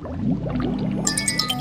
Música